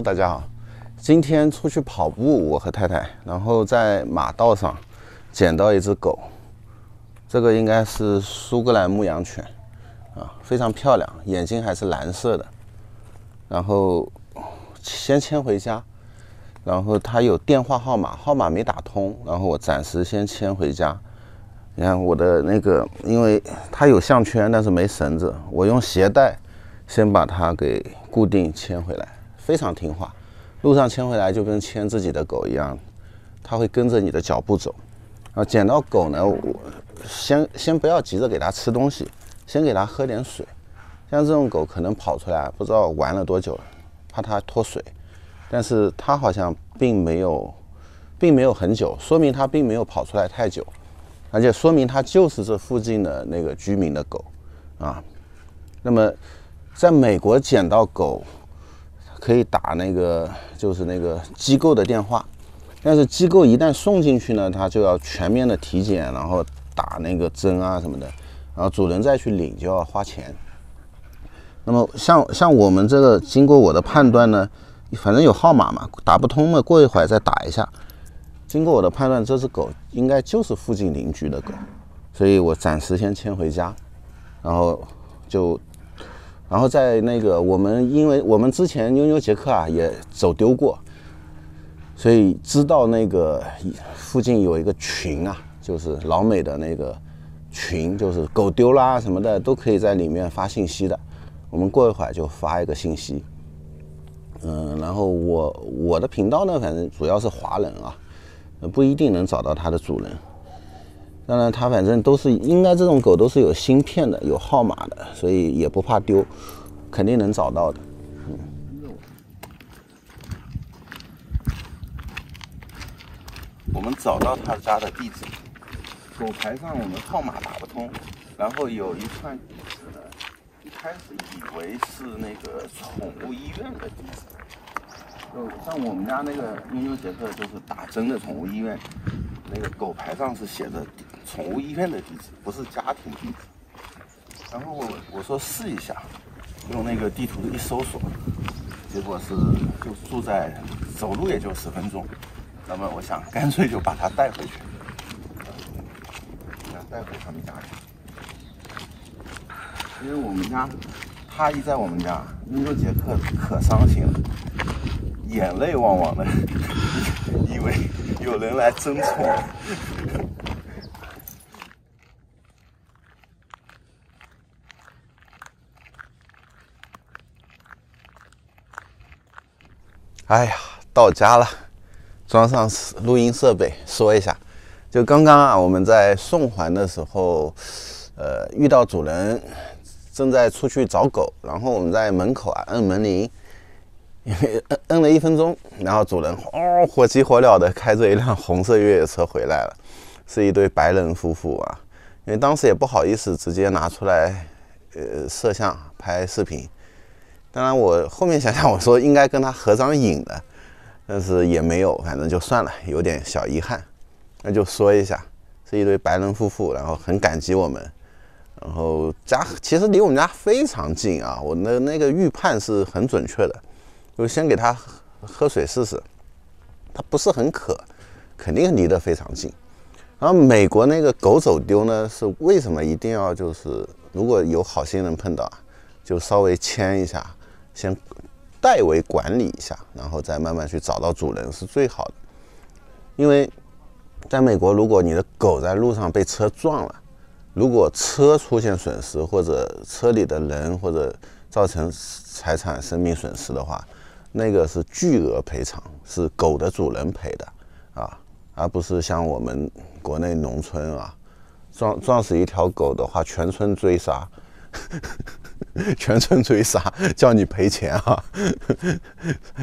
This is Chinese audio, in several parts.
大家好。今天出去跑步，我和太太，然后在马道上捡到一只狗。这个应该是苏格兰牧羊犬，啊，非常漂亮，眼睛还是蓝色的。然后先牵回家，然后它有电话号码，号码没打通，然后我暂时先牵回家。你看我的那个，因为它有项圈，但是没绳子，我用鞋带先把它给固定牵回来，非常听话。路上牵回来就跟牵自己的狗一样，它会跟着你的脚步走。啊，捡到狗呢，我先先不要急着给它吃东西，先给它喝点水。像这种狗可能跑出来不知道玩了多久了，怕它脱水，但是它好像并没有，并没有很久，说明它并没有跑出来太久。而且说明它就是这附近的那个居民的狗，啊，那么在美国捡到狗，可以打那个就是那个机构的电话，但是机构一旦送进去呢，它就要全面的体检，然后打那个针啊什么的，然后主人再去领就要花钱。那么像像我们这个经过我的判断呢，反正有号码嘛，打不通嘛，过一会儿再打一下。经过我的判断，这只狗应该就是附近邻居的狗，所以我暂时先牵回家，然后就，然后在那个我们，因为我们之前妞妞杰克啊也走丢过，所以知道那个附近有一个群啊，就是老美的那个群，就是狗丢啦什么的都可以在里面发信息的。我们过一会儿就发一个信息，嗯，然后我我的频道呢，反正主要是华人啊。不一定能找到它的主人，当然它反正都是应该这种狗都是有芯片的、有号码的，所以也不怕丢，肯定能找到的。嗯，我们找到他家的地址，狗牌上我们号码打不通，然后有一串地址呢，一开始以为是那个宠物医院的地址。就像我们家那个妞妞杰克，就是打针的宠物医院，那个狗牌上是写着宠物医院的地址，不是家庭地址。然后我我说试一下，用那个地图一搜索，结果是就住在走路也就十分钟。那么我想干脆就把它带回去，把它带回他们家去。因为我们家他一在我们家，妞妞杰克可伤心了。眼泪汪汪的，以为有人来争宠。哎呀，到家了，装上录音设备，说一下，就刚刚啊，我们在送还的时候，呃，遇到主人正在出去找狗，然后我们在门口啊摁门铃。因为摁摁了一分钟，然后主人哦火急火燎的开着一辆红色越野车回来了，是一对白人夫妇啊。因为当时也不好意思直接拿出来，呃，摄像拍视频。当然我后面想想，我说应该跟他合张影的，但是也没有，反正就算了，有点小遗憾。那就说一下，是一对白人夫妇，然后很感激我们，然后家其实离我们家非常近啊，我的那个预判是很准确的。就先给他喝水试试，他不是很渴，肯定离得非常近。然后美国那个狗走丢呢，是为什么一定要就是如果有好心人碰到，就稍微牵一下，先代为管理一下，然后再慢慢去找到主人是最好的。因为在美国，如果你的狗在路上被车撞了，如果车出现损失，或者车里的人或者造成财产生命损失的话，那个是巨额赔偿，是狗的主人赔的啊，而不是像我们国内农村啊，撞撞死一条狗的话，全村追杀，全村追杀，叫你赔钱啊。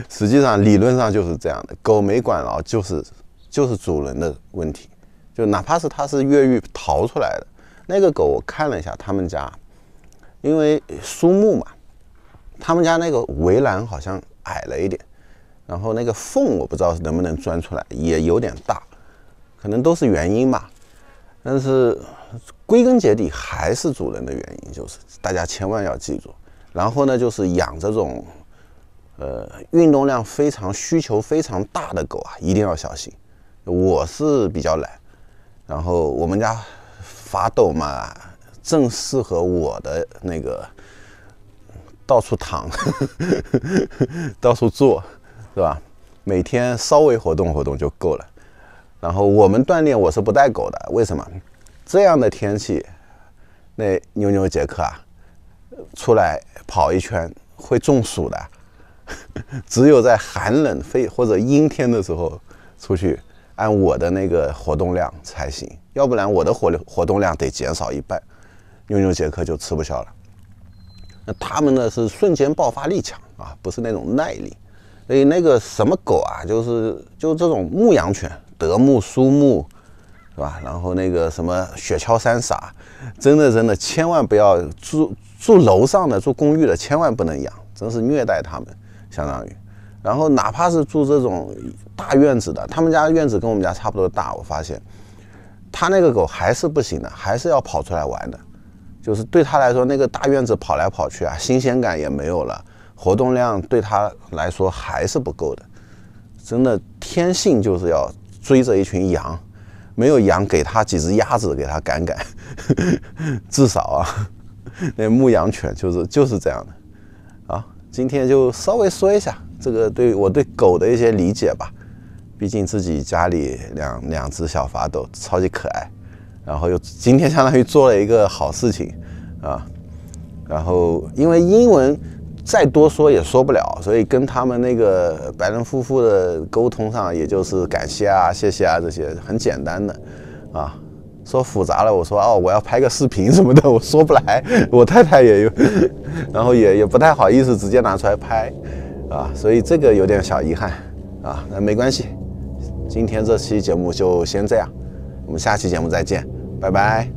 实际上理论上就是这样的，狗没管牢就是就是主人的问题，就哪怕是它是越狱逃出来的那个狗，我看了一下他们家，因为树木嘛，他们家那个围栏好像。矮了一点，然后那个缝我不知道能不能钻出来，也有点大，可能都是原因吧。但是归根结底还是主人的原因，就是大家千万要记住。然后呢，就是养这种呃，运动量非常需求非常大的狗啊，一定要小心。我是比较懒，然后我们家法斗嘛，正适合我的那个到处躺，到处坐，是吧？每天稍微活动活动就够了。然后我们锻炼，我是不带狗的，为什么？这样的天气，那妞妞杰克啊，出来跑一圈会中暑的。只有在寒冷、非或者阴天的时候出去，按我的那个活动量才行，要不然我的活活动量得减少一半，妞妞杰克就吃不消了。那他们呢是瞬间爆发力强啊，不是那种耐力。所以那个什么狗啊，就是就这种牧羊犬，德牧、苏牧，是吧？然后那个什么雪橇三傻，真的真的千万不要住住楼上的、住公寓的，千万不能养，真是虐待他们。相当于，然后哪怕是住这种大院子的，他们家院子跟我们家差不多大，我发现他那个狗还是不行的，还是要跑出来玩的。就是对他来说，那个大院子跑来跑去啊，新鲜感也没有了，活动量对他来说还是不够的。真的天性就是要追着一群羊，没有羊给他几只鸭子给他赶赶，至少啊，那牧羊犬就是就是这样的啊。今天就稍微说一下这个对我对狗的一些理解吧，毕竟自己家里两两只小法斗超级可爱，然后又今天相当于做了一个好事情啊，然后因为英文再多说也说不了，所以跟他们那个白人夫妇的沟通上，也就是感谢啊、谢谢啊这些很简单的啊。说复杂了，我说哦，我要拍个视频什么的，我说不来。我太太也有，然后也也不太好意思直接拿出来拍，啊，所以这个有点小遗憾，啊，那没关系。今天这期节目就先这样，我们下期节目再见，拜拜。